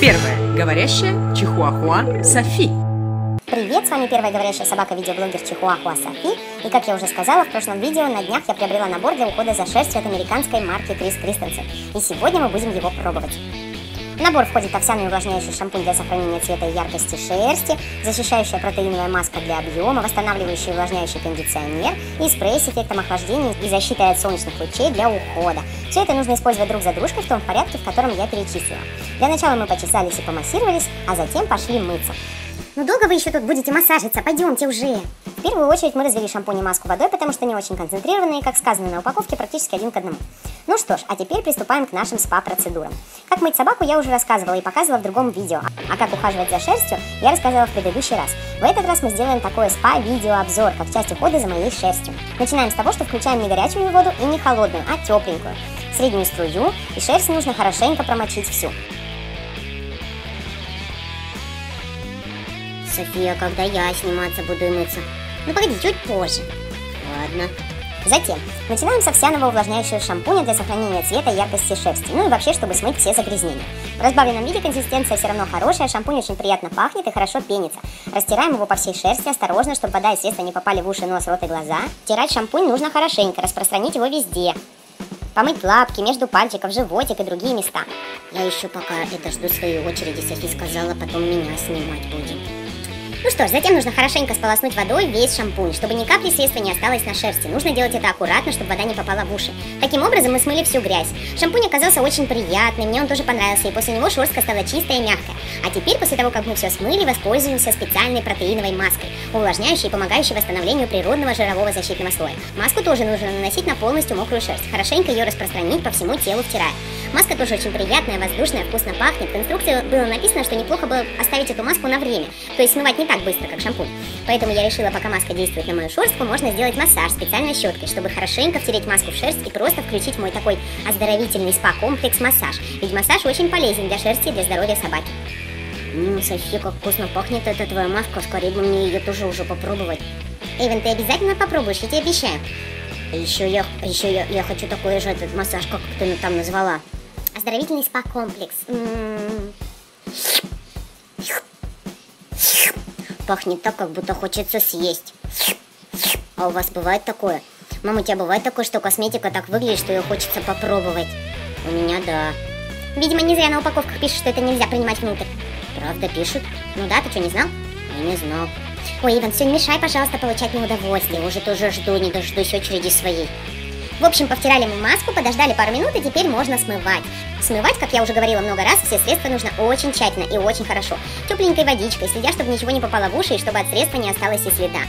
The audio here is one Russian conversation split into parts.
Первая говорящая чихуахуа Софи. Привет, с вами первая говорящая собака-видеоблогер Чихуахуа Софи. И как я уже сказала в прошлом видео, на днях я приобрела набор для ухода за шерстью от американской марки Крис Кристенсен. И сегодня мы будем его пробовать. В набор входит овсяный увлажняющий шампунь для сохранения цвета и яркости шерсти, защищающая протеиновая маска для объема, восстанавливающий увлажняющий кондиционер и спрей с эффектом охлаждения и защитой от солнечных лучей для ухода. Все это нужно использовать друг за дружкой в том порядке, в котором я перечислила. Для начала мы почесались и помассировались, а затем пошли мыться. Ну долго вы еще тут будете массажиться? Пойдемте уже. В первую очередь мы развели шампунь и маску водой, потому что они очень концентрированные, как сказано на упаковке, практически один к одному. Ну что ж, а теперь приступаем к нашим спа-процедурам. Как мыть собаку я уже рассказывала и показывала в другом видео, а как ухаживать за шерстью я рассказывала в предыдущий раз. В этот раз мы сделаем такое спа-видеообзор, как часть ухода за моей шерстью. Начинаем с того, что включаем не горячую воду и не холодную, а тепленькую. Среднюю струю, и шерсть нужно хорошенько промочить всю. София, когда я сниматься буду и мыться? Ну погоди, чуть позже. Ладно. Затем начинаем с овсяного увлажняющего шампуня для сохранения цвета и яркости шерсти, ну и вообще, чтобы смыть все загрязнения. В разбавленном виде консистенция все равно хорошая, шампунь очень приятно пахнет и хорошо пенится. Растираем его по всей шерсти осторожно, чтобы вода и средства не попали в уши, нос, рот и глаза. Тирать шампунь нужно хорошенько, распространить его везде. Помыть лапки, между пальчиков, животик и другие места. Я еще пока это жду своей очереди, Софи сказала, потом меня снимать будем. Ну что ж, затем нужно хорошенько сполоснуть водой весь шампунь, чтобы ни капли средства не осталось на шерсти. Нужно делать это аккуратно, чтобы вода не попала в уши. Таким образом мы смыли всю грязь. Шампунь оказался очень приятный, мне он тоже понравился, и после него шерстка стала чистая и мягкая. А теперь, после того, как мы все смыли, воспользуемся специальной протеиновой маской, увлажняющей и помогающей восстановлению природного жирового защитного слоя. Маску тоже нужно наносить на полностью мокрую шерсть. Хорошенько ее распространить по всему телу, втирая. Маска тоже очень приятная, воздушная, вкусно пахнет. В инструкции было написано, что неплохо было оставить эту маску на время, то есть смывать не так быстро, как шампунь. Поэтому я решила, пока маска действует на мою шерстку, можно сделать массаж специальной щеткой, чтобы хорошенько втереть маску в шерсть и просто включить мой такой оздоровительный спа-комплекс массаж. Ведь массаж очень полезен для шерсти и для здоровья собаки. Ммм, София, как вкусно пахнет эта твоя маска, скорее бы мне ее тоже уже попробовать. Эйвен, ты обязательно попробуешь, я тебе обещаю. Еще я, еще я, я хочу такой же этот массаж, как ты там назвала. Оздоровительный спа-комплекс. М-м-м. Пахнет так, как будто хочется съесть. А у вас бывает такое? Мама, у тебя бывает такое, что косметика так выглядит, что ее хочется попробовать? У меня да. Видимо, не зря на упаковках пишут, что это нельзя принимать внутрь. Правда пишут? Ну да, ты что, не знал? Я не знал. Ой, Иван, все, не мешай, пожалуйста, получать мне удовольствие. Уже тоже жду, не дождусь очереди своей. В общем, повтирали мы маску, подождали пару минут, и теперь можно смывать. Смывать, как я уже говорила много раз, все средства нужно очень тщательно и очень хорошо. Тепленькой водичкой, следя, чтобы ничего не попало в уши и чтобы от средства не осталось и следа.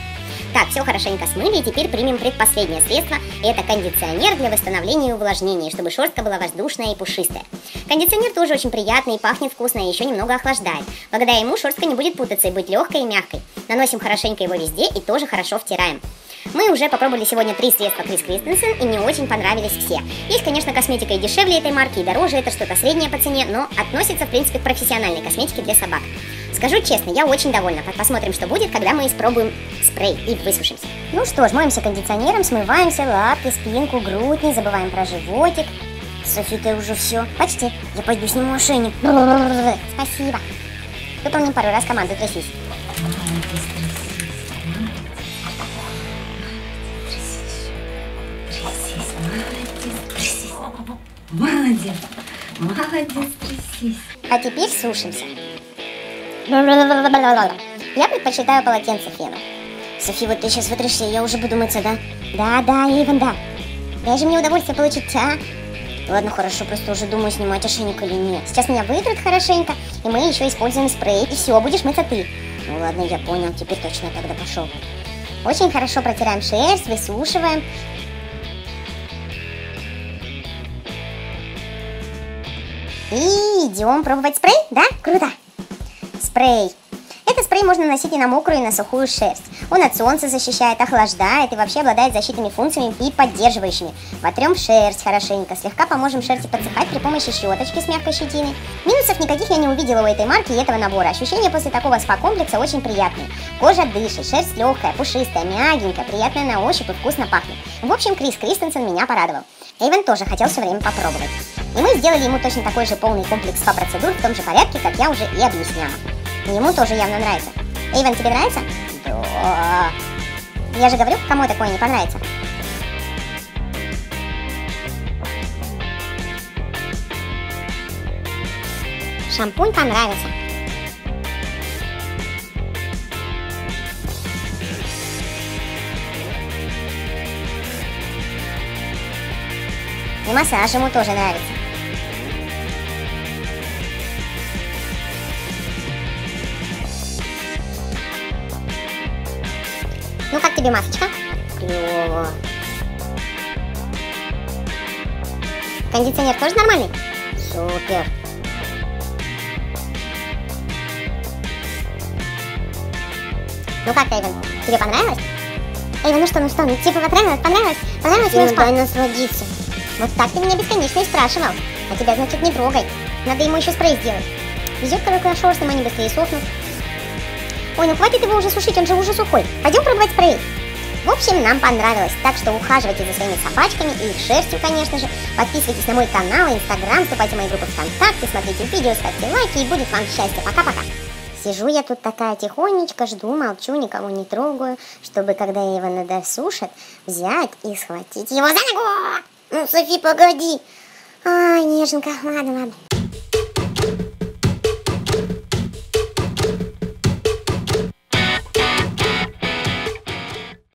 Так, все хорошенько смыли, и теперь примем предпоследнее средство. Это кондиционер для восстановления и увлажнения, чтобы шерстка была воздушная и пушистая. Кондиционер тоже очень приятный пахнет вкусно, и еще немного охлаждает. Благодаря ему шерстка не будет путаться и быть легкой и мягкой. Наносим хорошенько его везде и тоже хорошо втираем. Мы уже попробовали сегодня три средства Крис Кристенсен и не очень понравились все. Есть, конечно, косметика и дешевле этой марки, и дороже, это что-то среднее по цене, но относится, в принципе, к профессиональной косметике для собак. Скажу честно, я очень довольна. Посмотрим, что будет, когда мы испробуем спрей и высушимся. Ну что ж, моемся кондиционером, смываемся, лапки, спинку, грудь, не забываем про животик. Софи, ты уже все. Почти. Я пойду сниму ошейник. Спасибо. Выполним пару раз команду трясись. Молодец, молодец, трясись. А теперь сушимся. Я предпочитаю полотенце фену. Софи, вот ты сейчас вытрешься, я уже буду мыться, да? Да, да, Иван, да. Дай же мне удовольствие получить, а? Ладно, хорошо, просто уже думаю, снимать ошейник или нет. Сейчас меня вытрут хорошенько, и мы еще используем спрей, и все, будешь мыться ты. Ну ладно, я понял, теперь точно тогда пошел. Очень хорошо протираем шерсть, высушиваем. И идем пробовать спрей, да? Круто! Спрей. Этот спрей можно носить и на мокрую, и на сухую шерсть. Он от солнца защищает, охлаждает и вообще обладает защитными функциями и поддерживающими. Вотрем шерсть хорошенько, слегка поможем шерсти подсыхать при помощи щеточки с мягкой щетиной. Минусов никаких я не увидела у этой марки и этого набора. Ощущения после такого спа-комплекса очень приятные. Кожа дышит, шерсть легкая, пушистая, мягенькая, приятная на ощупь и вкусно пахнет. В общем, Крис Кристенсен меня порадовал. Эйвен тоже хотел все время попробовать. И мы сделали ему точно такой же полный комплекс спа-процедур в том же порядке, как я уже и объясняла. Ему тоже явно нравится. Эйвен, тебе нравится? Да. Я же говорю, кому такое не понравится. Шампунь понравился. И массаж ему тоже нравится. Ну как тебе масочка? Клево. Кондиционер тоже нормальный? Супер. Ну как, Эйвен, тебе понравилось? Эйвен, ну что, ну что, ну типа понравилось, понравилось, понравилось Ну, мой спа? дай насладиться. Вот так ты меня бесконечно и спрашивал. А тебя, значит, не трогай. Надо ему еще спрей сделать. Везет, короче, шерстным, они быстрее сохнут. Ой, ну хватит его уже сушить, он же уже сухой. Пойдем пробовать спрей. В общем, нам понравилось. Так что ухаживайте за своими собачками и их шерстью, конечно же. Подписывайтесь на мой канал, инстаграм, вступайте в мои группы ВКонтакте, смотрите видео, ставьте лайки и будет вам счастье. Пока-пока. Сижу я тут такая тихонечко, жду, молчу, никого не трогаю, чтобы, когда его надосушат, взять и схватить его за ногу. Ну, Софи, погоди. Ай, неженка, ладно, ладно.